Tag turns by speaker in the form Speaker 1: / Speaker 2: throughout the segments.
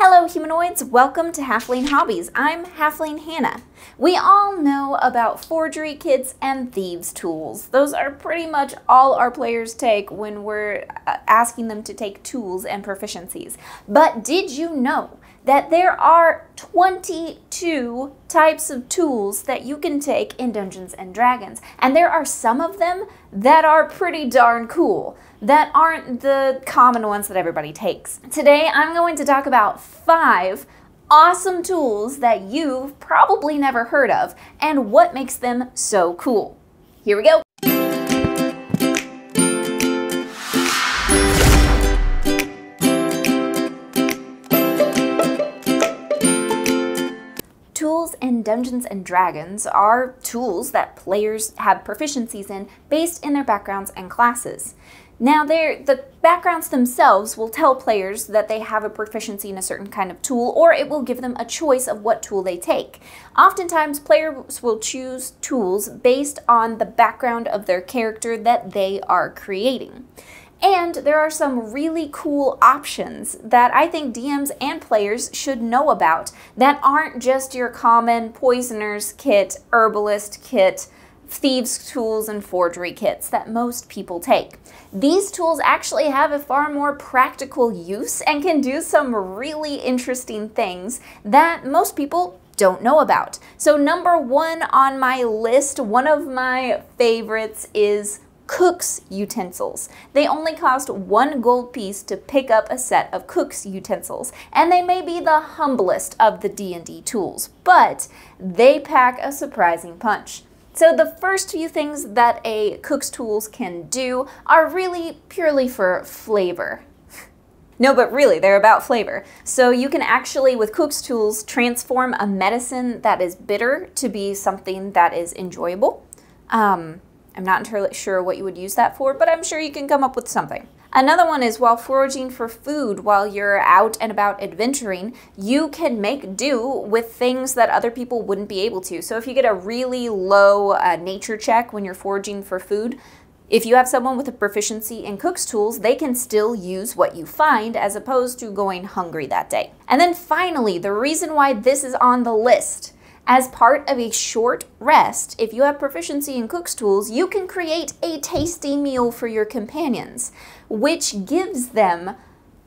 Speaker 1: Hello humanoids, welcome to Halfling Hobbies. I'm Halfling Hannah. We all know about forgery kits and thieves tools. Those are pretty much all our players take when we're uh, asking them to take tools and proficiencies. But did you know that there are 22 types of tools that you can take in Dungeons and Dragons. And there are some of them that are pretty darn cool, that aren't the common ones that everybody takes. Today, I'm going to talk about five awesome tools that you've probably never heard of and what makes them so cool. Here we go. Dungeons and Dragons are tools that players have proficiencies in based in their backgrounds and classes. Now, the backgrounds themselves will tell players that they have a proficiency in a certain kind of tool, or it will give them a choice of what tool they take. Oftentimes, players will choose tools based on the background of their character that they are creating. And there are some really cool options that I think DMs and players should know about that aren't just your common poisoner's kit, herbalist kit, thieves tools and forgery kits that most people take. These tools actually have a far more practical use and can do some really interesting things that most people don't know about. So number one on my list, one of my favorites is cook's utensils. They only cost one gold piece to pick up a set of cook's utensils, and they may be the humblest of the D&D tools, but they pack a surprising punch. So the first few things that a cook's tools can do are really purely for flavor. No, but really, they're about flavor. So you can actually, with Cook's Tools, transform a medicine that is bitter to be something that is enjoyable. Um, I'm not entirely sure what you would use that for, but I'm sure you can come up with something. Another one is while foraging for food while you're out and about adventuring, you can make do with things that other people wouldn't be able to. So if you get a really low uh, nature check when you're foraging for food, if you have someone with a proficiency in cook's tools, they can still use what you find as opposed to going hungry that day. And then finally, the reason why this is on the list as part of a short rest, if you have proficiency in cook's tools, you can create a tasty meal for your companions, which gives them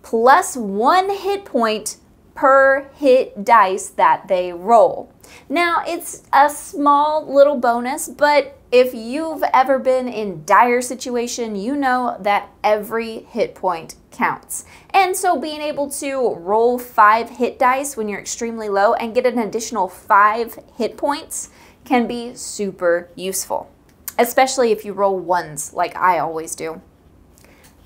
Speaker 1: plus one hit point per hit dice that they roll. Now, it's a small little bonus, but if you've ever been in dire situation, you know that every hit point counts. And so being able to roll five hit dice when you're extremely low and get an additional five hit points can be super useful, especially if you roll ones like I always do.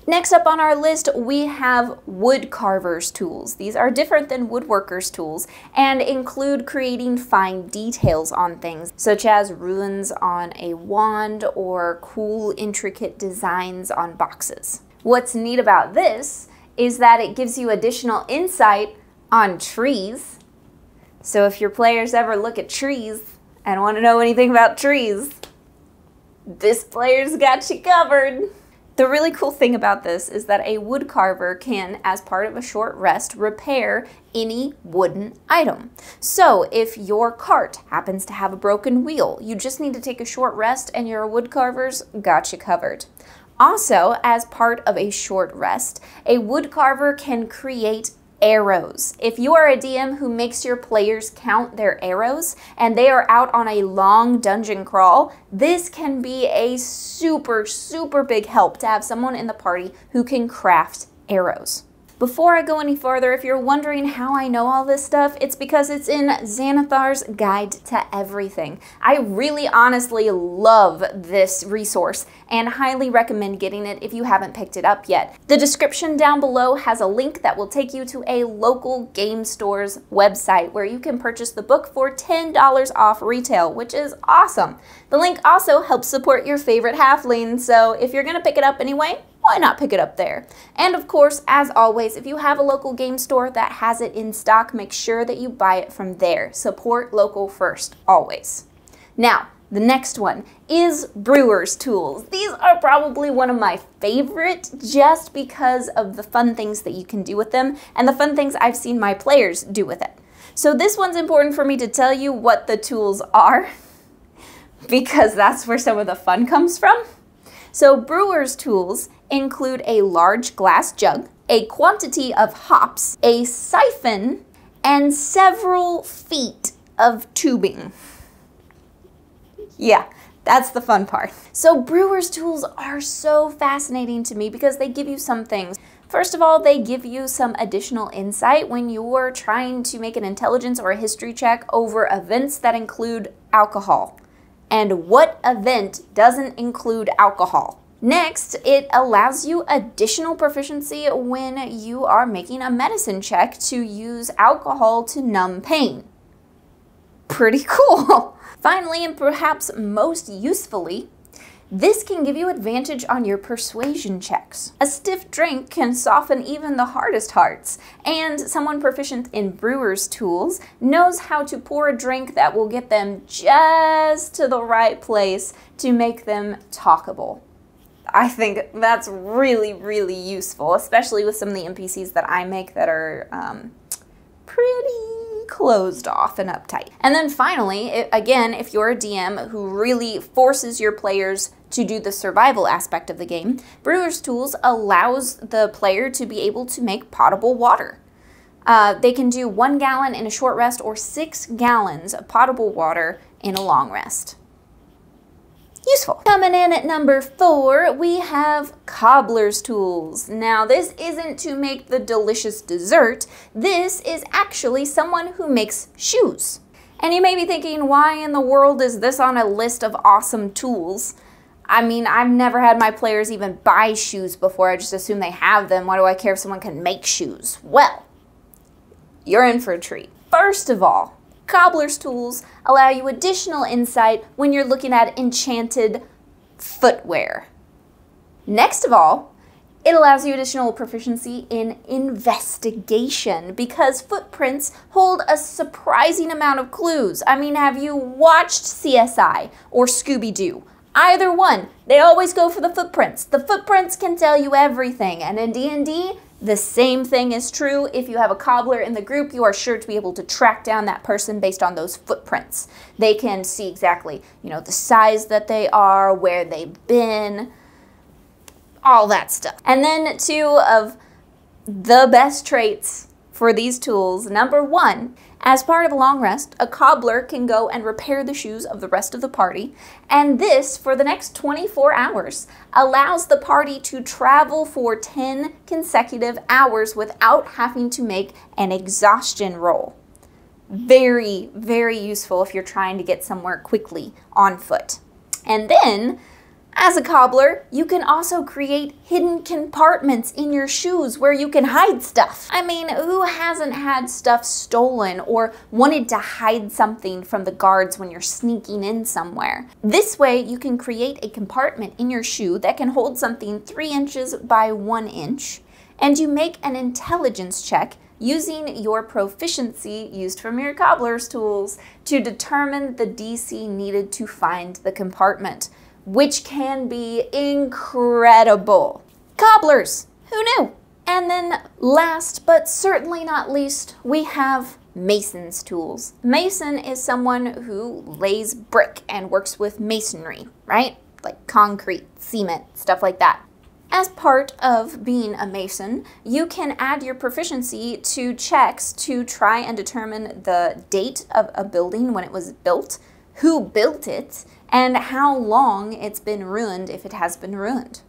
Speaker 1: Next up on our list, we have wood carvers tools. These are different than woodworkers tools and include creating fine details on things, such as runes on a wand or cool intricate designs on boxes. What's neat about this is that it gives you additional insight on trees. So if your players ever look at trees and want to know anything about trees, this player's got you covered. The really cool thing about this is that a wood carver can, as part of a short rest, repair any wooden item. So if your cart happens to have a broken wheel, you just need to take a short rest and your wood carver's got you covered. Also, as part of a short rest, a wood carver can create arrows. If you are a DM who makes your players count their arrows and they are out on a long dungeon crawl, this can be a super, super big help to have someone in the party who can craft arrows. Before I go any farther, if you're wondering how I know all this stuff, it's because it's in Xanathar's Guide to Everything. I really honestly love this resource and highly recommend getting it if you haven't picked it up yet. The description down below has a link that will take you to a local game store's website where you can purchase the book for $10 off retail, which is awesome. The link also helps support your favorite halfling, so if you're gonna pick it up anyway, why not pick it up there? And of course, as always, if you have a local game store that has it in stock, make sure that you buy it from there. Support local first, always. Now, The next one is brewer's tools. These are probably one of my favorite just because of the fun things that you can do with them and the fun things I've seen my players do with it. So this one's important for me to tell you what the tools are because that's where some of the fun comes from. So brewer's tools include a large glass jug, a quantity of hops, a siphon, and several feet of tubing. Yeah, that's the fun part. So brewer's tools are so fascinating to me because they give you some things. First of all, they give you some additional insight when you're trying to make an intelligence or a history check over events that include alcohol. And what event doesn't include alcohol? Next, it allows you additional proficiency when you are making a medicine check to use alcohol to numb pain. Pretty cool. Finally, and perhaps most usefully, this can give you advantage on your persuasion checks. A stiff drink can soften even the hardest hearts, and someone proficient in brewer's tools knows how to pour a drink that will get them just to the right place to make them talkable. I think that's really, really useful, especially with some of the NPCs that I make that are um, pretty closed off and uptight. And then finally, it, again, if you're a DM who really forces your players to do the survival aspect of the game, Brewer's Tools allows the player to be able to make potable water. Uh, they can do one gallon in a short rest or six gallons of potable water in a long rest useful. Coming in at number four, we have cobbler's tools. Now, this isn't to make the delicious dessert. This is actually someone who makes shoes. And you may be thinking, why in the world is this on a list of awesome tools? I mean, I've never had my players even buy shoes before. I just assume they have them. Why do I care if someone can make shoes? Well, you're in for a treat. First of all, Cobbler's tools allow you additional insight when you're looking at enchanted footwear. Next of all, it allows you additional proficiency in investigation because footprints hold a surprising amount of clues. I mean, have you watched CSI or Scooby Doo? Either one, they always go for the footprints. The footprints can tell you everything, and in D&D, the same thing is true if you have a cobbler in the group, you are sure to be able to track down that person based on those footprints. They can see exactly, you know, the size that they are, where they've been, all that stuff. And then two of the best traits for these tools. Number one as part of a long rest, a cobbler can go and repair the shoes of the rest of the party, and this, for the next 24 hours, allows the party to travel for 10 consecutive hours without having to make an exhaustion roll. Very, very useful if you're trying to get somewhere quickly on foot. And then, as a cobbler, you can also create hidden compartments in your shoes where you can hide stuff. I mean, who hasn't had stuff stolen or wanted to hide something from the guards when you're sneaking in somewhere? This way, you can create a compartment in your shoe that can hold something three inches by one inch, and you make an intelligence check using your proficiency used from your cobbler's tools to determine the DC needed to find the compartment which can be incredible. Cobblers, who knew? And then last but certainly not least, we have mason's tools. Mason is someone who lays brick and works with masonry, right? Like concrete, cement, stuff like that. As part of being a mason, you can add your proficiency to checks to try and determine the date of a building when it was built, who built it, and how long it's been ruined if it has been ruined.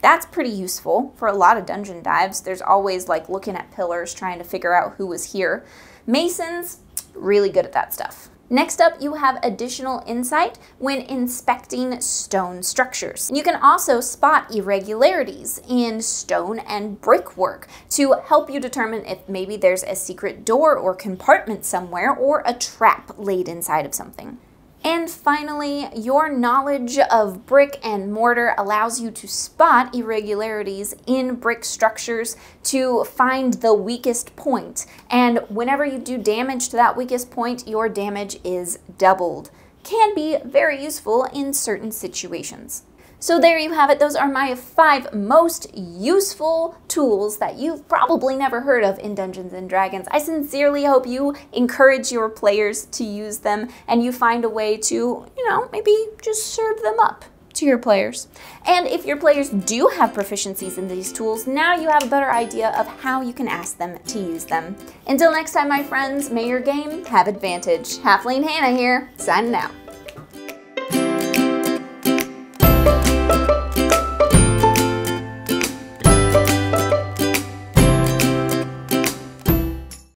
Speaker 1: That's pretty useful for a lot of dungeon dives. There's always like looking at pillars trying to figure out who was here. Masons, really good at that stuff. Next up, you have additional insight when inspecting stone structures. You can also spot irregularities in stone and brickwork to help you determine if maybe there's a secret door or compartment somewhere or a trap laid inside of something. And finally, your knowledge of brick and mortar allows you to spot irregularities in brick structures to find the weakest point. And whenever you do damage to that weakest point, your damage is doubled. can be very useful in certain situations. So there you have it. Those are my five most useful tools that you've probably never heard of in Dungeons & Dragons. I sincerely hope you encourage your players to use them and you find a way to, you know, maybe just serve them up to your players. And if your players do have proficiencies in these tools, now you have a better idea of how you can ask them to use them. Until next time, my friends, may your game have advantage. Halfling Hannah here, signing out.